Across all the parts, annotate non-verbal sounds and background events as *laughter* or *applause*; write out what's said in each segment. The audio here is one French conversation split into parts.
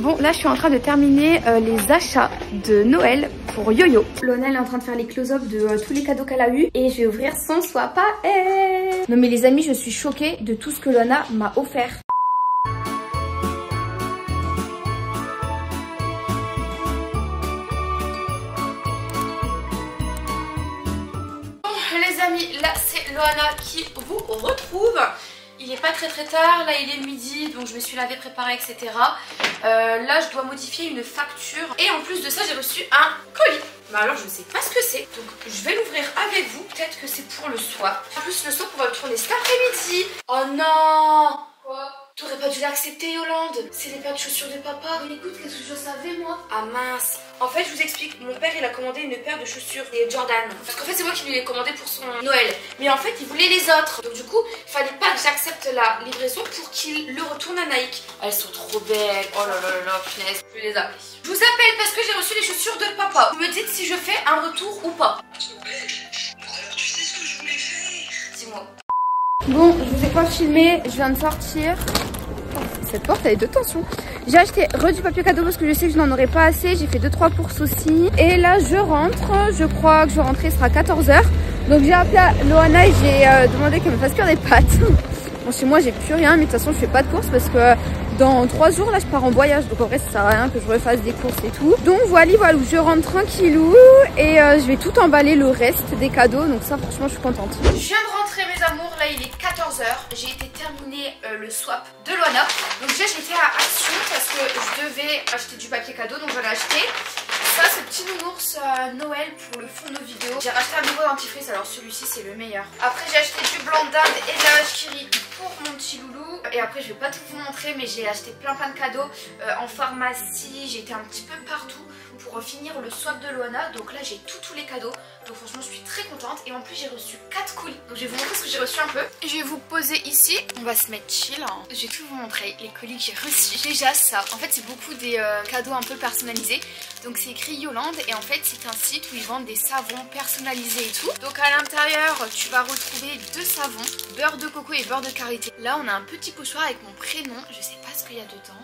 Bon, là, je suis en train de terminer euh, les achats de Noël pour Yo-Yo. Lona, elle est en train de faire les close-up de euh, tous les cadeaux qu'elle a eu et je vais ouvrir son swap à elle. Non mais les amis, je suis choquée de tout ce que Lona m'a offert. Bon, les amis, là, c'est Loana qui vous retrouve. Il est pas très très tard, là il est midi donc je me suis lavé, préparé etc. Euh, là je dois modifier une facture et en plus de ça j'ai reçu un colis. Bah alors je ne sais pas ce que c'est donc je vais l'ouvrir avec vous, peut-être que c'est pour le swap. En plus le swap on va le tourner cet après-midi. Oh non Pas dû l'accepter Yolande C'est les paires de chaussures de papa. Mais écoute, qu'est-ce que je savais moi? Ah mince En fait, je vous explique, mon père il a commandé une paire de chaussures des Jordan. Parce qu'en fait, c'est moi qui lui ai commandé pour son Noël. Mais en fait, il voulait les autres. Donc du coup, il fallait pas que j'accepte la livraison pour qu'il le retourne à Nike. Elles sont trop belles. Oh là là là là, punaise. Je vais les appeler. Je vous appelle parce que j'ai reçu les chaussures de papa. Vous me dites si je fais un retour ou pas. Alors tu sais ce que je voulais faire? Dis-moi. Bon, je vous ai pas filmé, je viens de sortir. Cette porte elle est de tension. J'ai acheté re du papier cadeau parce que je sais que je n'en aurais pas assez. J'ai fait 2-3 courses aussi. Et là je rentre. Je crois que je rentrer, ce sera 14h. Donc j'ai appelé Loana et j'ai euh, demandé qu'elle me fasse cuire des pâtes. *laughs* Bon chez moi j'ai plus rien mais de toute façon je fais pas de courses parce que dans 3 jours là je pars en voyage donc en vrai ça sert à rien que je refasse des courses et tout. Donc voilà voilà je rentre tranquillou et euh, je vais tout emballer le reste des cadeaux donc ça franchement je suis contente. Je viens de rentrer mes amours là il est 14h. J'ai été euh, le swap de Loana. Donc déjà j'étais à Action parce que je devais acheter du papier cadeau donc j'en ai acheté. Ça c'est petit nounours euh, Noël pour le fond de nos vidéos. J'ai racheté un nouveau dentifrice alors celui-ci c'est le meilleur. Après j'ai acheté du blanc d'Inde et de la kiri pour mon petit loulou. Et après je vais pas tout vous montrer mais j'ai acheté plein plein de cadeaux euh, en pharmacie. J'ai été un petit peu partout pour finir le swap de Loana. Donc là j'ai tout tous les cadeaux. Donc franchement je suis très contente. Et en plus j'ai reçu 4 colis. Donc je vais vous montrer ce que j'ai reçu un peu. Je vais vous poser ici. On va se mettre chill. hein. Je vais tout vous montrer les colis que j'ai reçus. Déjà ça. En fait c'est beaucoup des euh, cadeaux un peu personnalisés. Donc c'est écrit Yolande et en fait c'est un site où ils vendent des savons personnalisés et tout. Donc à l'intérieur tu vas retrouver deux savons, beurre de coco et beurre de karité. Là on a un petit pochoir avec mon prénom. Je sais pas ce qu'il y a dedans.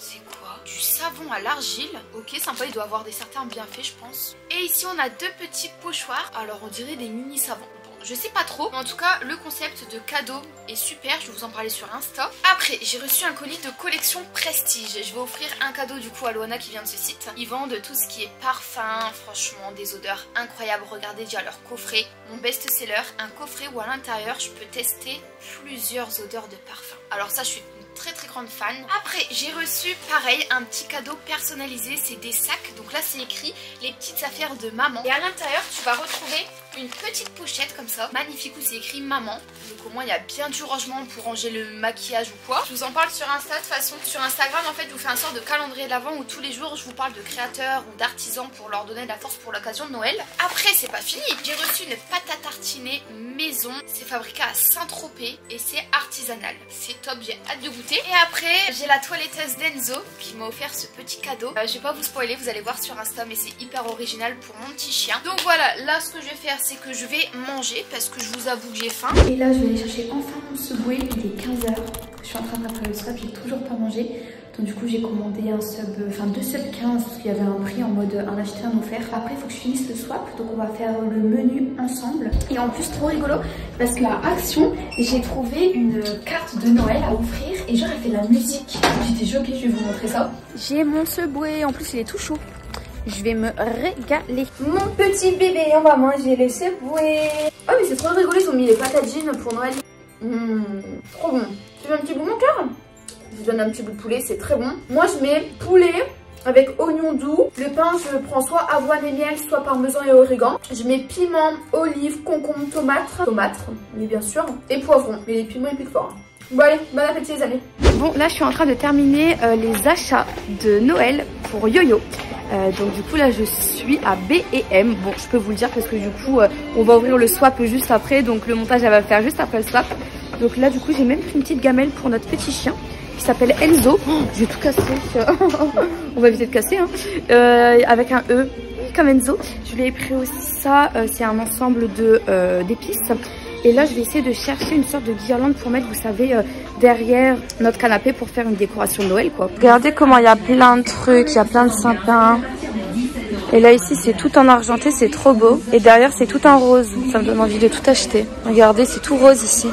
C'est quoi? Du savon à l'argile. Ok, sympa, il doit avoir des certains bienfaits, je pense. Et ici, on a deux petits pochoirs. Alors, on dirait des mini savons. Bon, je sais pas trop. Mais en tout cas, le concept de cadeau est super. Je vais vous en parler sur Insta. Après, j'ai reçu un colis de collection Prestige. Je vais offrir un cadeau du coup à Loana qui vient de ce site. Ils vendent tout ce qui est parfum. Franchement, des odeurs incroyables. Regardez déjà leur coffret. Mon best-seller, un coffret où à l'intérieur, je peux tester plusieurs odeurs de parfum. Alors ça, je suis très très grande fan. Après j'ai reçu pareil un petit cadeau personnalisé, c'est des sacs. Donc là c'est écrit les petites affaires de maman. Et à l'intérieur tu vas retrouver une petite pochette comme ça, magnifique où c'est écrit maman. Donc au moins il y a bien du rangement pour ranger le maquillage ou quoi. Je vous en parle sur Insta de façon. Sur Instagram en fait je vous fais un sort de calendrier d'avant où tous les jours je vous parle de créateurs ou d'artisans pour leur donner de la force pour l'occasion de Noël. Après c'est pas fini, j'ai reçu une pâte à tartiner maison. C'est fabriqué à Saint-Tropez et c'est artisanal. C'est top, j'ai hâte de goûter. Et après, j'ai la toiletteuse d'Enzo qui m'a offert ce petit cadeau. Euh, je vais pas vous spoiler, vous allez voir sur Insta, mais c'est hyper original pour mon petit chien. Donc voilà, là ce que je vais faire, c'est que je vais manger parce que je vous avoue que j'ai faim. Et là, je vais aller chercher enfin mon subway. Il est 15h. Je suis en train de préparer le swap, j'ai toujours pas mangé. Donc du coup j'ai commandé un sub, enfin deux sub 15 parce qu'il y avait un prix en mode un acheté un offert. Après il faut que je finisse le swap donc on va faire le menu ensemble. Et en plus trop rigolo parce que à Action j'ai trouvé une carte de Noël à offrir et genre elle fait de la musique. J'étais choquée, je vais vous montrer ça. J'ai mon subway, en plus il est tout chaud. Je vais me régaler. Mon petit bébé, on va manger le subway. Oh mais c'est trop rigolo, ils ont mis les patatines pour Noël. Mmh, trop bon. Tu veux un petit bout mon cœur? Je donne un petit bout de poulet, c'est très bon. Moi, je mets poulet avec oignon doux. Le pain, je prends soit avoine et miel, soit parmesan et origan. Je mets piment, olive, concombre, tomate. Tomate, mais bien sûr. Et poivron. Mais les piments, ils piquent fort. Bon allez, bon appétit les amis. Bon, là, je suis en train de terminer euh, les achats de Noël pour Yo-Yo. Euh, donc du coup là je suis à B&M Bon je peux vous le dire parce que du coup euh, on va ouvrir le swap juste après Donc le montage elle va faire juste après le swap Donc là du coup j'ai même pris une petite gamelle pour notre petit chien qui s'appelle Enzo. Oh, je vais tout casser. *laughs* On va éviter de casser. Hein. Euh, avec un E comme Enzo. Je lui ai pris aussi ça. Euh, c'est un ensemble euh, d'épices. Et là, je vais essayer de chercher une sorte de guirlande pour mettre, vous savez, euh, derrière notre canapé pour faire une décoration de Noël, quoi. Regardez comment il y a plein de trucs, il y a plein de sapins. Et là, ici, c'est tout en argenté, c'est trop beau. Et derrière, c'est tout en rose. Ça me donne envie de tout acheter. Regardez, c'est tout rose ici.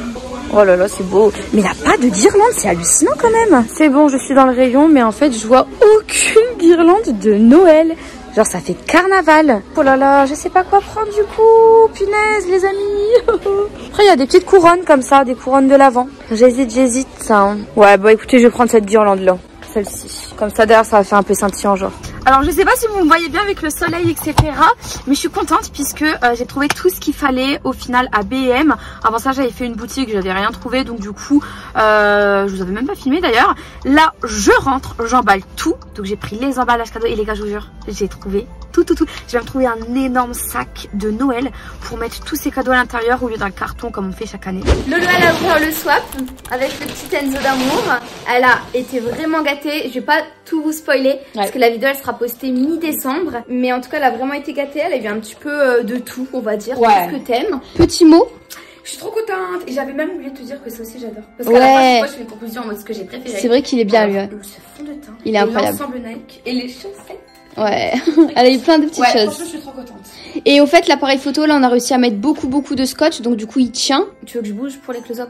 Oh là là, c'est beau. Mais il n'y a pas de guirlande, c'est hallucinant quand même. C'est bon, je suis dans le rayon, mais en fait, je vois aucune guirlande de Noël. Genre, ça fait carnaval. Oh là là, je sais pas quoi prendre du coup. Punaise, les amis. *laughs* Après, il y a des petites couronnes comme ça, des couronnes de l'avant. J'hésite, j'hésite, hein. Ouais, bah écoutez, je vais prendre cette guirlande-là. Celle-ci. Comme ça, derrière, ça va faire un peu scintillant, genre. Alors je sais pas si vous me voyez bien avec le soleil etc mais je suis contente puisque euh, j'ai trouvé tout ce qu'il fallait au final à B&M Avant ça j'avais fait une boutique j'avais rien trouvé donc du coup euh, je vous avais même pas filmé d'ailleurs. Là je rentre j'emballe tout. Donc j'ai pris les emballages cadeaux et les gars je vous jure j'ai trouvé tout tout tout. J'ai même trouvé un énorme sac de Noël pour mettre tous ces cadeaux à l'intérieur au lieu d'un carton comme on fait chaque année. Lolo elle a ouvert le swap avec le petit Enzo d'amour. Elle a été vraiment gâtée. Je vais pas tout vous spoiler parce que la vidéo elle sera postée mi-décembre. Mais en tout cas elle a vraiment été gâtée. Elle a eu un petit peu euh, de tout on va dire. Ouais. tout ce que t'aimes. Petit mot. Je suis trop contente. Et j'avais même oublié de te dire que ça aussi j'adore. Parce qu'à la fin fois je fais une proposition en mode ce que j'ai préféré. C'est vrai qu'il est bien lui. ouais. Alors, ce fond de teint. Il est et incroyable. l'ensemble Nike. Et les chaussettes Ouais. *laughs* Elle a eu plein de petites ouais choses. franchement je suis trop contente Et au fait, l'appareil photo, là, on a réussi à mettre beaucoup, beaucoup de scotch, donc du coup, il tient. tu veux que je bouge pour les close-up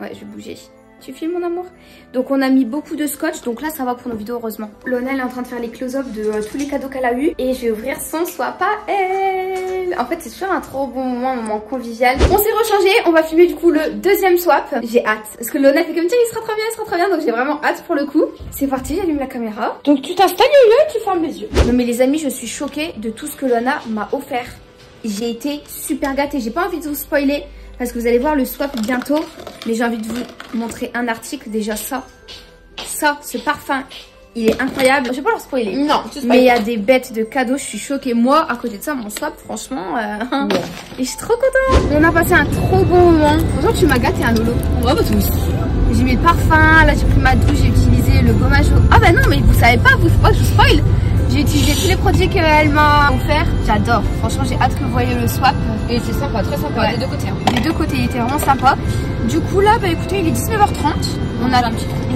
ouais je vais bouger tu filmes mon amour? Donc on a mis beaucoup de scotch, donc là ça va pour nos vidéos heureusement. Lona elle est en train de faire les close-up de euh, tous les cadeaux qu'elle a eu et je vais ouvrir son swap à elle. En fait c'est toujours un trop bon moment, un moment convivial. On s'est rechangé, on va filmer du coup le deuxième swap. J'ai hâte parce que Lona fait comme tiens il sera très bien, il sera très bien, donc j'ai vraiment hâte pour le coup. C'est parti, j'allume la caméra. Donc tu t'installes et tu fermes les yeux. Non mais les amis je suis choquée de tout ce que Lona m'a offert. J'ai été super gâtée, j'ai pas envie de vous spoiler parce que vous allez voir le swap bientôt. Mais j'ai envie de vous montrer un article. Déjà ça, ça, ce parfum, il est incroyable. Je vais pas leur spoiler. Non, Mais il y a des bêtes de cadeaux, je suis choquée. Moi, à côté de ça, mon swap, franchement, euh, *laughs* et je suis trop contente. On a passé un trop bon moment. Franchement, tu m'as gâté un lolo. Ouais, bah tous. J'ai mis le parfum, là j'ai pris ma douche, j'ai utilisé le gommage. Ah bah non, mais vous savez pas, vous faut pas que je vous spoil. J'ai utilisé tous les produits qu'elle m'a offert. J'adore. Franchement, j'ai hâte que vous voyez le swap. Et c'est sympa, très sympa, Ouais. des deux côtés. hein. Les deux côtés, il était vraiment sympa. Du coup, là, bah écoutez, il est 19h30. On a,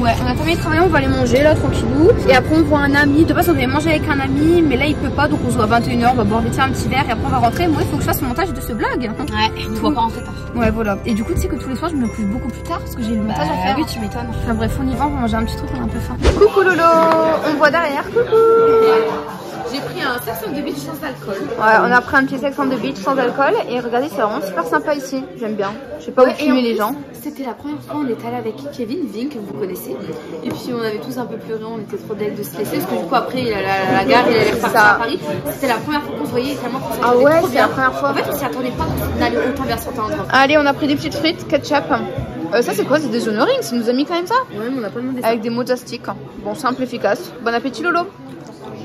ouais, on a terminé de travailler, on va aller manger là, tranquillou. Et après, on voit un ami. De base, on devait manger avec un ami, mais là, il peut pas, donc on se voit à 21h. On va boire vite un petit verre et après, on va rentrer. Moi, il faut que je fasse le montage de ce vlog. Ouais, on ne voit pas rentrer tard. Ouais, voilà. Et du coup, tu sais que tous les soirs, je me couche beaucoup plus tard parce que j'ai le montage à faire. oui, tu m'étonnes. Enfin bref, on y va, on va manger un petit truc, on a un peu faim. Coucou Lolo, on voit derrière, coucou J'ai pris un section de beach sans alcool. Ouais, on a pris un petit sex on the beach sans alcool et regardez, c'est vraiment super sympa ici, j'aime bien. Je sais pas où filmer les gens. C'était la première fois, on est allé avec Kevin Vink, que vous connaissez. Et puis on avait tous un peu pleuré, on était trop deg de se laisser. Parce que du coup, après, il allait à la gare, il allait repartir ça. à Paris. C'était la première fois qu'on se voyait tellement qu'on Ah ouais, c'est la première fois. En fait, on s'y attendait pas qu'on allait autant bien s'entendre. Allez, on a pris des petites frites, ketchup. Euh, ça c'est quoi? C'est des honorings, il nous a mis quand même ça? Ouais, mais on n'a pas demandé ça. Avec des mozzastic. Bon, simple, efficace. Bon appétit Lolo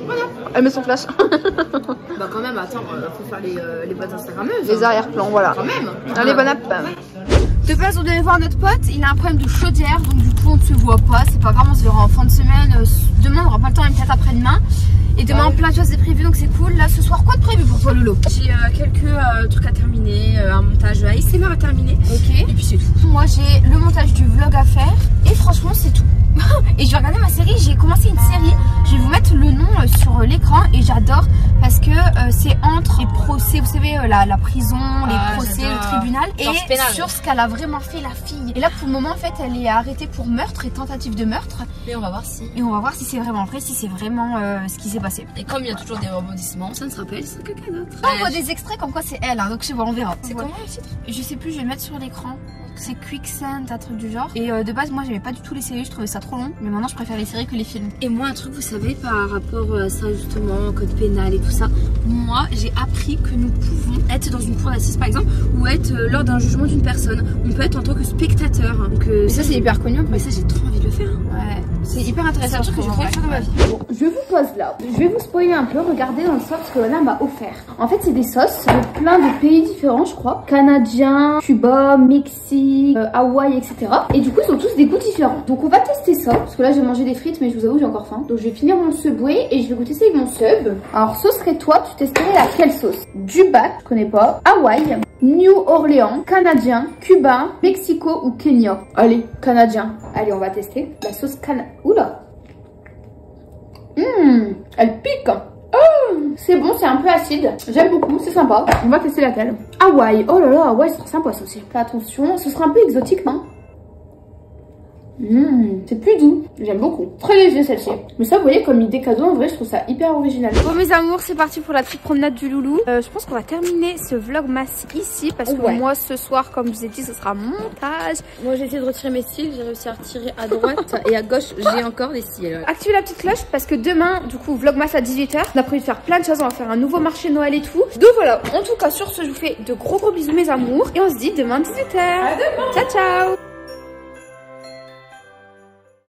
Voilà. Elle met son flash. *laughs* Bah, quand même, attends, euh, faut faire les, euh, les boîtes Instagrammeuses. Les arrière-plans, voilà. Quand même. Allez, bon app. De base, on devait voir notre pote, il a un problème de chaudière, donc du coup, on ne se voit pas. C'est pas grave, on se verra en fin de semaine. Euh, Demain, on n'aura pas le temps, même peut-être après-demain. Et demain, plein de choses est prévu, donc c'est cool. Là, ce soir, quoi de prévu pour toi, Lolo? J'ai euh, quelques euh, trucs à terminer, euh, un montage ASMR à terminer. Ok. Et puis c'est tout. Moi, j'ai le montage du vlog à faire. Et franchement, sur euh, l'écran. Et j'adore parce que euh, c'est entre les procès, vous savez, euh, la, la prison, les Ah, procès, le tribunal. Et sur ce qu'elle a vraiment fait, la fille. Et là, pour le moment, en fait, elle est arrêtée pour meurtre et tentative de meurtre. Et on va voir si. Et on va voir si c'est vraiment vrai, si c'est vraiment euh, ce qui s'est passé. Et comme il y a toujours des rebondissements, ça ne se rappelle, c'est quelqu'un d'autre. On voit des extraits comme quoi c'est elle. hein, donc je sais pas, on verra. C'est comment le titre? Je sais plus, je vais mettre sur l'écran. C'est Quicksand, un truc du genre. Et euh, de base, moi, j'aimais pas du tout les séries, je trouvais ça trop long. Mais maintenant, je préfère les séries que les films. Et moi, un truc, vous savez, par rapport à ça, justement, code pénal et tout ça, moi, j'ai appris que nous pouvons être dans une cour d'assises, par exemple, ou être euh, lors d'un jugement d'une personne. On peut être en tant que spectateur. Donc, euh, Mais ça, c'est hyper connu Mais ça, j'ai trop envie de le faire. hein. Ouais. C'est hyper intéressant. C'est un truc que j'ai trop envie de faire dans ma vie. Bon, je vous pose là. Je vais vous spoiler un peu. Regardez dans le sauce que Lola m'a offert. En fait, c'est des sauces de plein de pays différents, je crois. Canadien, Cuba, Mexique, euh, Hawaï, etc. Et du coup, ils ont tous des goûts différents. Donc, on va tester ça. Parce que là, j'ai mangé des frites, mais je vous avoue, j'ai encore faim. Donc, je vais finir mon subway et je vais goûter ça avec mon sub. Alors, sauce serait toi, tu testerais laquelle sauce? Du bac, je connais pas. Hawaï, New Orleans, Canadien, Cuba, Mexico ou Kenya? Allez, Canadien. Allez, on va tester la sauce cana... Oula Hum, elle pique Oh, c'est bon, c'est un peu acide. J'aime beaucoup, c'est sympa. On va tester laquelle Hawaï. Oh là là, Hawaï, c'est trop sympa ça aussi. Attention, ce sera un peu exotique, non? Mmh, c'est plus doux, j'aime beaucoup. Très léger celle-ci. Mais ça, vous voyez, comme idée cadeau, en vrai, je trouve ça hyper original. Bon, mes amours, c'est parti pour la petite promenade du loulou. Euh, je pense qu'on va terminer ce vlogmas ici parce que Ouais. moi, ce soir, comme je vous ai dit, ce sera montage. Moi j'ai essayé de retirer mes cils, j'ai réussi à retirer à droite *laughs* et à gauche j'ai encore des cils. ouais. Activez la petite cloche parce que demain, du coup, vlogmas à 18h. On a prévu de faire plein de choses, on va faire un nouveau marché Noël et tout. Donc voilà, en tout cas, sur ce, je vous fais de gros gros bisous, mes amours. Et on se dit demain 18h. À demain. Ciao, ciao